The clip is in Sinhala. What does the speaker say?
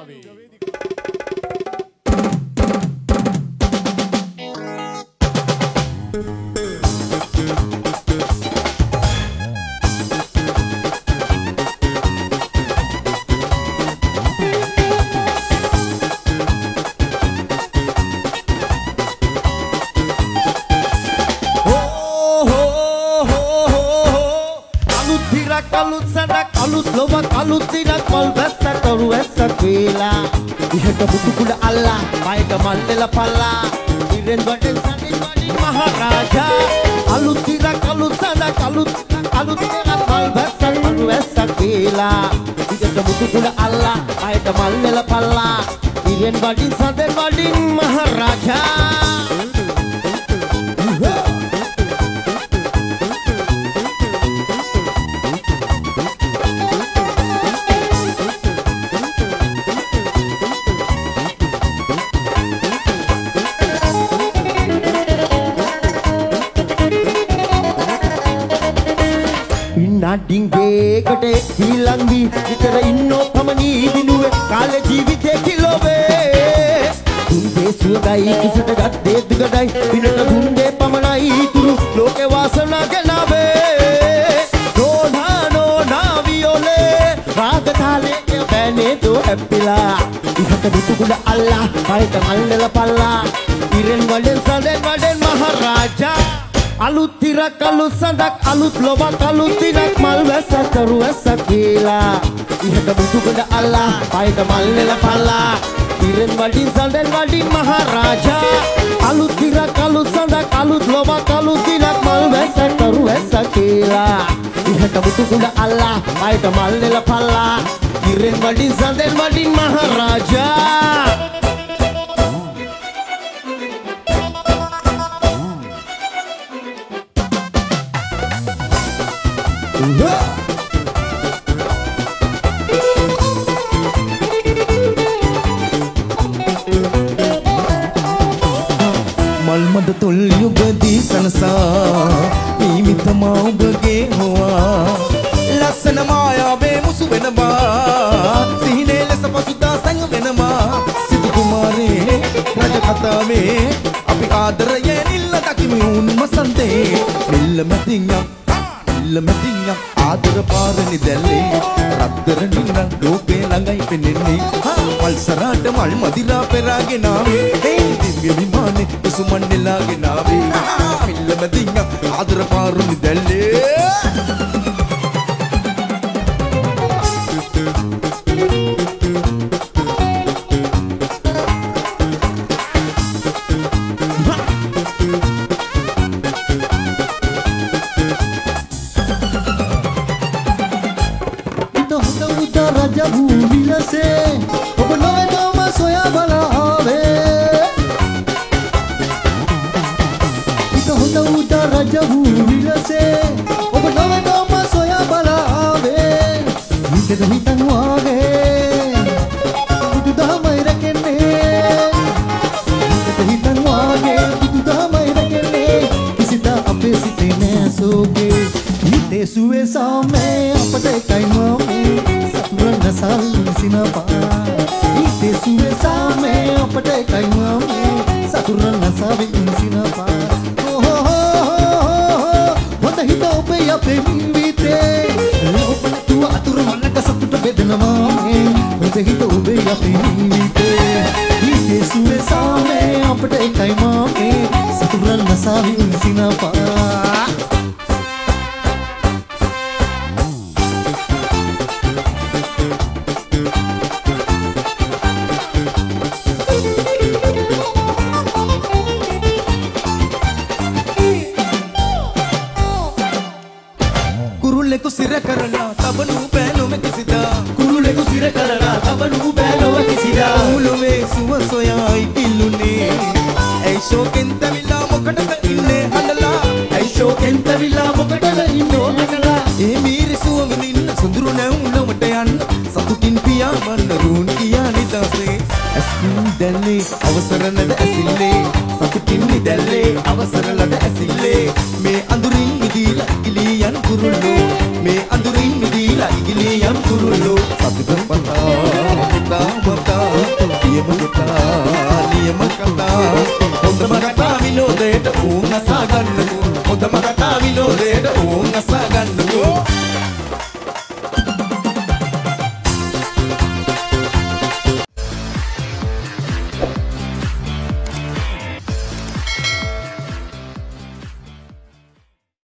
අලුත් හිරක් අලුත් සැඩක් අලුත් ලොවක් අලුත් දිනක් මල් වැස්ස කරු වැස්සක් වේලා ඉහට බුදු කුඩ අල්ලා පයට මල් දෙල පල්ලා. ඉරෙන් වටෙන් සඩින් වඩින් මහරාජා. අලුත් හිරක් අලුත් සැඩක් අලුත් අලුත් දිනක් මල් වැස්ස කරු වැස්සක් වේලා ඉහට බුදු කුඩ අල්ලා පයට මල් දෙල පල්ලා. ඉරෙන් වඩින් සඩෙන් වඩින් මහරාජා නඩින්ගේකට හිලංගි විතර ඉන්නෝ පමණී දිනුවේ කාල ජීවිතේ කිලෝවේ. දුන්දේ සුවදයි කිසට ගත්තේ දුගඩයි පිනට දුන්දේ පමණයි ඉතුරු. ලෝකේ වාසනා ගෙනාවේ. නෝනා නෝනා වියෝලේ. රාග තාලේ බෑනේ දෝ හැප්පිලා ඉහත බුතුකුඩ අල්ලා පයට මල්ලල පල්ලා. ඉරෙන් වඩෙන් සඩෙන් වඩෙන් මහරාජා. අලුත් තිරක් අලුත් සඳක් අලුත් ලොබක් අලුත් දිනක් මල් වැස්ස කරු වැස්ස කියලා. ඉහට බුදුගඩ අල්ලා පයට මල් නෙල පල්ලා. ඉරෙන් වඩින් සඳෙන් වඩින් මහරාජා. අලුත් තිරක් අලුත් සඳක් අලුත් ලොබක් අලුත් දිනක් මල් වැස්ස කරු වැස්ස කියලා. ඉහට බුදුගඩ අල්ලා පයට මල් නෙල පල්ලා. ඉරෙන් වඩින් සඳෙන් වඩින් මහරාජා. යුගදී සනසා නීමිත මවුගගේ හොවා. ලස්සන මායාවේ මුසු වෙනවා. සිහිනේ ලෙස පසුදා සැඟ වෙනවා. සිදු කුමාරේ රජ කතාවේ අපි ආදරයෙන් ඉල්ල දකිමි උන්ම සන්තේ. මෙල්ල මැතිඤ්ඤා මෙල්ල මැතිඤ්ඤා ආදර පාරනි දැල්ලේ. රත්තරනින් නම් ලෝකේ ළඟයි පෙනෙන්නේ මල්සරාට මල් මදිලා පෙරාගෙන ආවේ ඒ දිව්‍ය විමානේ කුසුමන් නෙලාගෙන ආවේ මෙල්ල මැතිඤ්ඤා ආදර පාරනි දැල්ලේ. හිත හොඳ උදා රජ භූමිලසේ ඔබ නොවැදම සොයා බලාවේ. හිත හොඳ උදා රජ භූමිලසේ ඔබ නොවැදම සොයා බලාවේ. හිතද හිතන් වාගේ බුදුදහමයි රැකෙන්නේ. හිතද හිතන් වාගේ බුදුදහමයි රැකෙන්නේ. කිසිත අපේ සිතේ නෑ සෝගේ හිතේ සුවේ සාමේ සල්සිනපා හිතේ සුවේ සාමේ අපට එකයි මමේ. සතුරන්න සවින්සිනපා හොඳ හිත ඔබේ අපේ ජීවිතේ ඔබ නැතුව අතුරු මනක සතුට බෙදනවා මේ හොඳ හිත ඔබේ අපේ ජීවිතේ හිතේ සුවේ සාමේ අපට එකයි මමේ සතුරන්න සවින්සිනපා කුරුල්ලෙකු සිර කරලා තබනු පෑනොම කිසිදා. කුරුලෙකු සිර කරලා තබනු බෑලොව කිසිදා. මුළුවේ සුව සොයායි ඉල්ලුනේ. ඇයි ශෝකෙන් තැවිලා මොකටද ඉන්නේ හඬලා ඇයි ශෝකෙන් තැවිලා මොකටද ඉන්නෝ නටලා ඒ මීරි සුව විඳින්න සුඳුරු නැවුලමට යන්න. සතුටින් පියාඹන්න රුන් කියා නිදසේ ඇස්කින් දැල්ලේ අවසර නැද ඇසිල්ලේ. සතුටින් නිදැල්ලේ අවසර ලද ඇසිල්ලේ. මේ අඳුරින් මිදීලා ඉගිලී යන කුරුල්ලෝ. හොඳම රටා විනෝදයට පූර්ණ සාගන්නකෝ